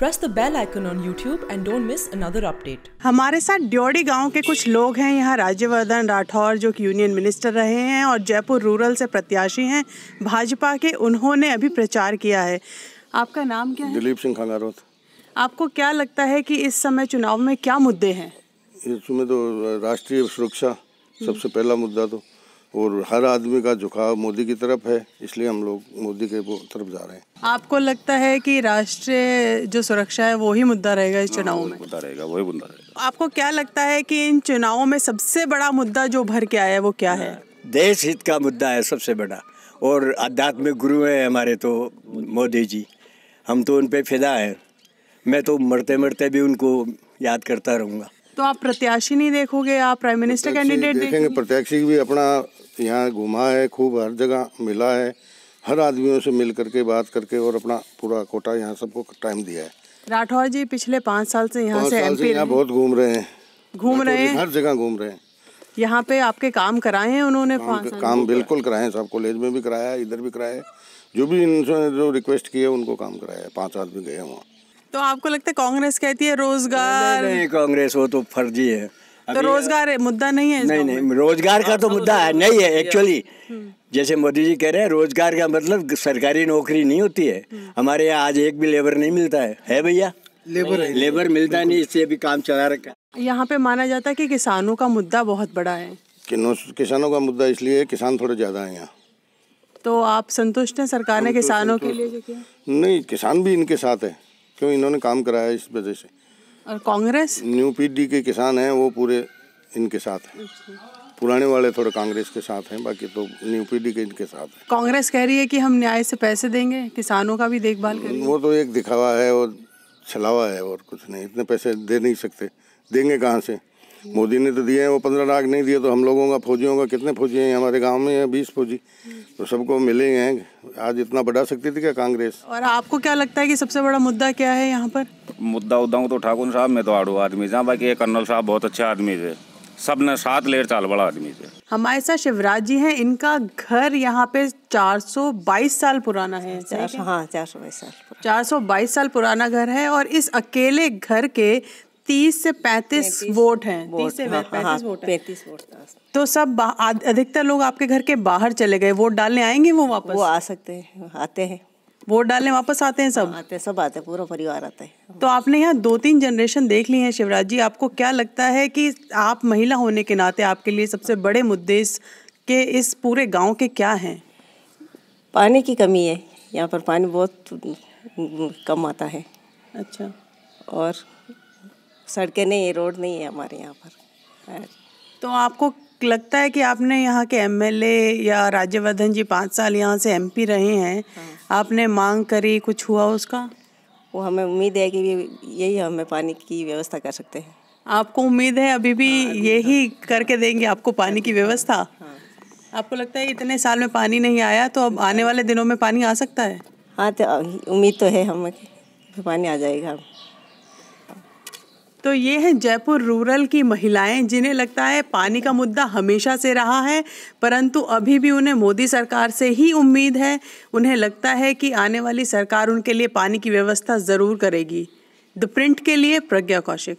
Press the bell icon on YouTube and don't miss another update. हमारे साथ ड्योड़ी गाँव के कुछ लोग हैं। यहाँ राज्यवर्धन राठौर जो कि यूनियन मिनिस्टर रहे हैं और जयपुर रूरल से प्रत्याशी हैं। भाजपा के उन्होंने अभी प्रचार किया है। आपका नाम क्या है? दिलीप सिंह खंगारोत। आपको क्या लगता है कि इस समय चुनाव में क्या मुद्दे हैं? इसमें तो राष्ट्रीय सुरक्षा सबसे पहला मुद्दा तो और हर आदमी का झुकाव मोदी की तरफ़ है इसलिए हम लोग मोदी के तरफ़ जा रहे हैं। आपको लगता है कि राष्ट्रीय जो सुरक्षा है वो ही मुद्दा रहेगा इस चुनाव में? मुद्दा रहेगा वही मुद्दा रहेगा। आपको क्या लगता है कि इन चुनावों में सबसे बड़ा मुद्दा जो भर के आया है वो क्या है? देश हित का मुद्दा है सबसे बड़ा। और आध्यात्मिक गुरु हैं हमारे तो मोदी जी। हम तो उन पे फिदा हैं। मैं तो मरते मरते भी उनको याद करता रहूँगा। तो आप प्रत्याशी नहीं देखोगे? आप प्राइम मिनिस्टर कैंडिडेट देखेंगे? प्रत्याशी भी अपना यहाँ घुमा है खूब हर जगह मिला है। हर आदमियों से मिल करके बात करके और अपना पूरा कोटा यहाँ सबको टाइम दिया है। राठौर जी पिछले पाँच साल से यहाँ से साल से एमपी यहाँ बहुत घूम रहे हैं। घूम रहे हैं? हर जगह घूम रहे हैं। यहाँ पे आपके काम कराए हैं उन्होंने? काम, काम बिल्कुल कराए हैं सब कॉलेज में भी कराया है इधर भी कराया है। जो भी इनसे जो रिक्वेस्ट किए उनको काम कराया है। पाँच आदमी गए वहाँ। तो आपको लगता है कांग्रेस कहती है रोज़गार? नहीं कांग्रेस वो तो फर्जी है। तो रोज़गार मुद्दा नहीं है नहीं नहीं रोज़गार का तो मुद्दा है नहीं है। एक्चुअली जैसे मोदी जी कह रहे हैं रोज़गार का मतलब सरकारी नौकरी नहीं होती है। हमारे यहाँ आज एक भी लेबर नहीं मिलता है। है भैया? लेबर लेबर मिलता नहीं इससे भी काम चला रखा है। यहाँ पे माना जाता है कि किसानों का मुद्दा बहुत बड़ा है। किसानों का मुद्दा इसलिए है किसान थोड़े ज़्यादा है यहाँ। तो आप संतुष्ट हैं सरकार ने किसानों के लिए? नहीं किसान भी इनके साथ है। क्यों? इन्होंने काम कराया इस वजह से। और कांग्रेस? न्यू पीढ़ी के किसान हैं वो पूरे इनके साथ हैं। पुराने वाले थोड़े कांग्रेस के साथ हैं बाकी तो न्यू पीढ़ी के इनके साथ हैं। कांग्रेस कह रही है कि हम न्याय से पैसे देंगे किसानों का भी देखभाल करेंगे। वो तो एक दिखावा है और छलावा है और कुछ नहीं इतने पैसे दे नहीं सकते। देंगे कहाँ से? मोदी ने तो दिए हैं वो पंद्रह लाख नहीं दिए तो हम लोगों का फौजियों का कितने फौजी हैं? हमारे गाँव में हैं बीस फौजी। तो सबको मिले हैं। आज इतना बढ़ा सकती थी क्या कांग्रेस? और आपको क्या लगता है कि सबसे बड़ा मुद्दा क्या है यहाँ पर? मुद्दा उद्दा तो ठाकुर साहब में तो आड़ू आदमी था बाकी ये कर्नल साहब बहुत अच्छे आदमी थे। सबने साथ लेर चाल बड़ा आदमी थे। हमारे साथ शिवराज जी हैं इनका घर यहाँ पे 422 साल पुराना है। चार सौ हाँ चार सौ बाईस साल पुराना। 422 साल पुराना घर है और इस अकेले घर के 30 से 35 वोट हैं। 30 से हाँ, हाँ, 35 वोट पैंतीस वोट तो सब अधिकतर लोग आपके घर के बाहर चले गए। वोट डालने आएँगे वो वापस? वो आ सकते हैं आते हैं। वोट डालने वापस आते हैं सब? आते हैं, सब आते हैं पूरा परिवार आता है। तो आपने यहाँ दो तीन जनरेशन देख ली हैं शिवराज जी। आपको क्या लगता है कि आप महिला होने के नाते आपके लिए सबसे बड़े मुद्दे इस के इस पूरे गाँव के क्या हैं? पानी की कमी है। यहाँ पर पानी बहुत कम आता है। अच्छा। और सड़कें नहीं है रोड नहीं है हमारे यहाँ पर। तो आपको लगता है कि आपने यहाँ के एमएलए या राज्यवर्धन जी पाँच साल यहाँ से एमपी रहे हैं आपने मांग करी कुछ हुआ उसका? वो हमें उम्मीद है कि यही हमें पानी की व्यवस्था कर सकते हैं। आपको उम्मीद है? अभी भी यही करके देंगे आपको पानी की व्यवस्था? आपको लगता है इतने साल में पानी नहीं आया तो अब आने वाले दिनों में पानी आ सकता है? हाँ तो उम्मीद तो है हमें कि पानी आ जाएगा। तो ये हैं जयपुर रूरल की महिलाएँ, जिन्हें लगता है पानी का मुद्दा हमेशा से रहा है, परंतु अभी भी उन्हें मोदी सरकार से ही उम्मीद है। उन्हें लगता है कि आने वाली सरकार उनके लिए पानी की व्यवस्था ज़रूर करेगी। द प्रिंट के लिए प्रज्ञा कौशिक।